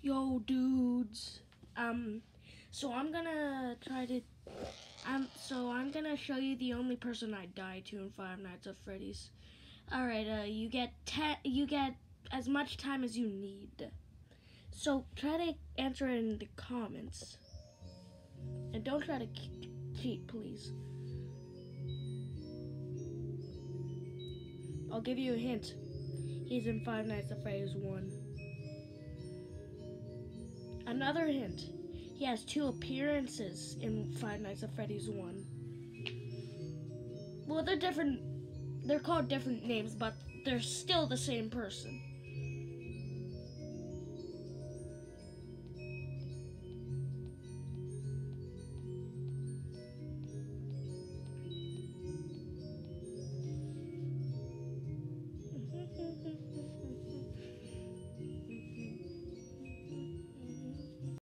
Yo, dudes. Um, so I'm gonna try to. Um, so I'm gonna show you the only person I died to in Five Nights at Freddy's. All right. Uh, you get ten. You get as much time as you need. So try to answer it in the comments, and don't try to cheat, please. I'll give you a hint. He's in Five Nights at Freddy's 1. Another hint. He has two appearances in Five Nights at Freddy's 1. Well, they're different. They're called different names, but they're still the same person.